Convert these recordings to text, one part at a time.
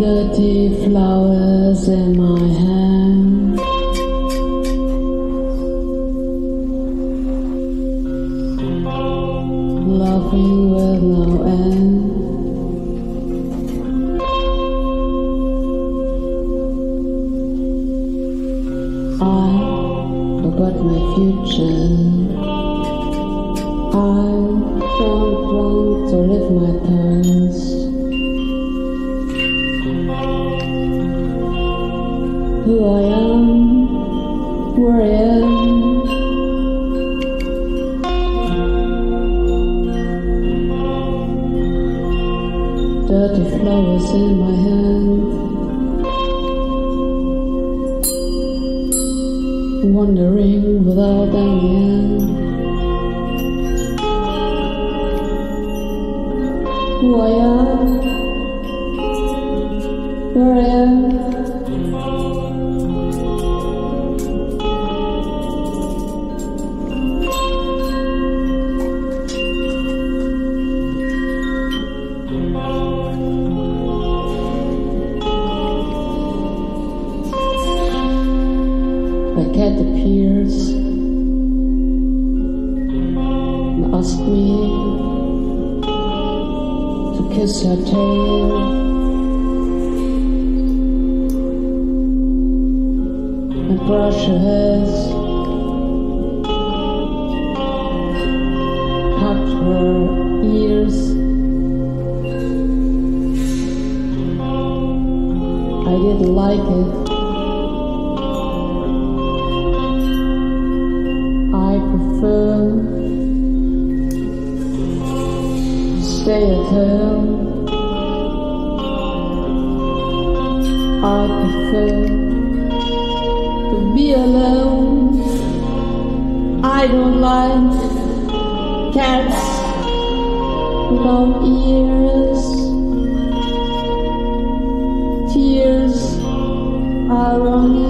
Dirty flowers in my hand. Laughing with no end. I forgot my future. Dirty flowers in my hand. Wandering without any end. Who I uh, am, where I am. Asks me to kiss her tail. And brush her hairs, cut her ears. I didn't like it. I prefer stay at home. I prefer to be alone. I don't like cats with long ears. Tears are running.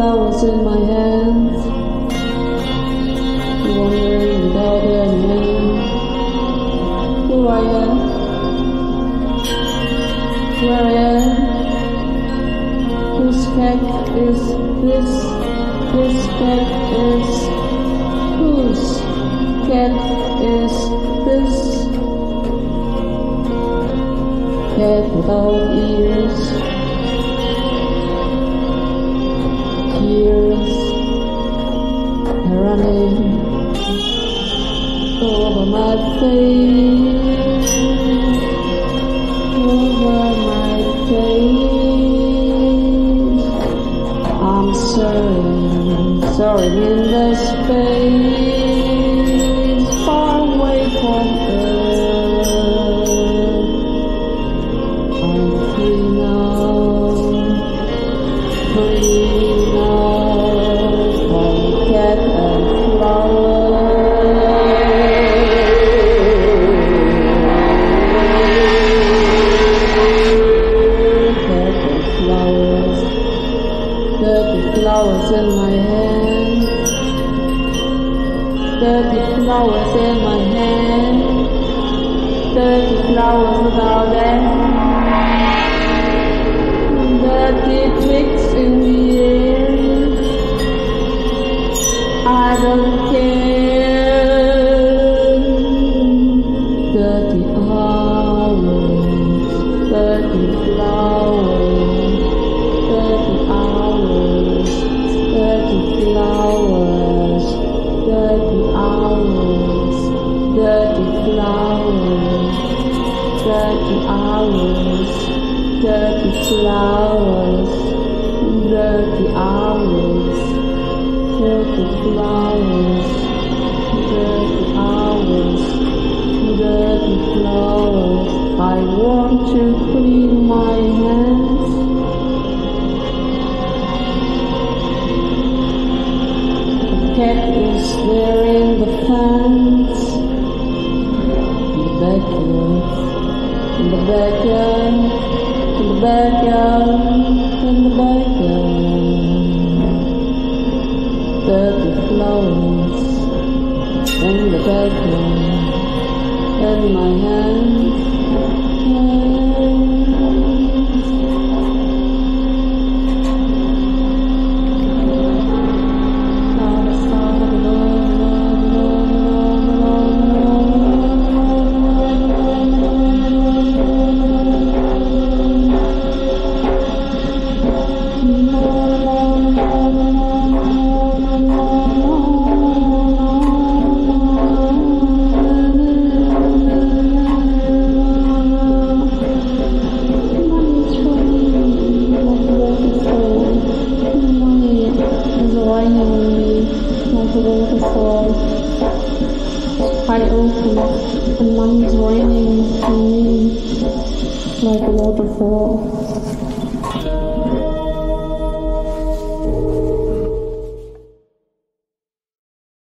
flowers in my hands. Wandering without any end. Who I am. Cat is this? This cat is whose cat is this? Cat without ears, soaring in the space far away from Earth. I'm free now, free now from cat and flower. flowers in my hair. Flowers in my hand. Dirty flowers without end. Dirty hours. Dirty flowers. Dirty hours. Dirty flowers. Dirty hours. Dirty flowers. I want to clean my hands. The cat is there in the fence. Backyard. In the backyard. In the backyard. In the backyard. Dirty flowers. In the backyard. In my hands. I open and money's raining on me like a waterfall.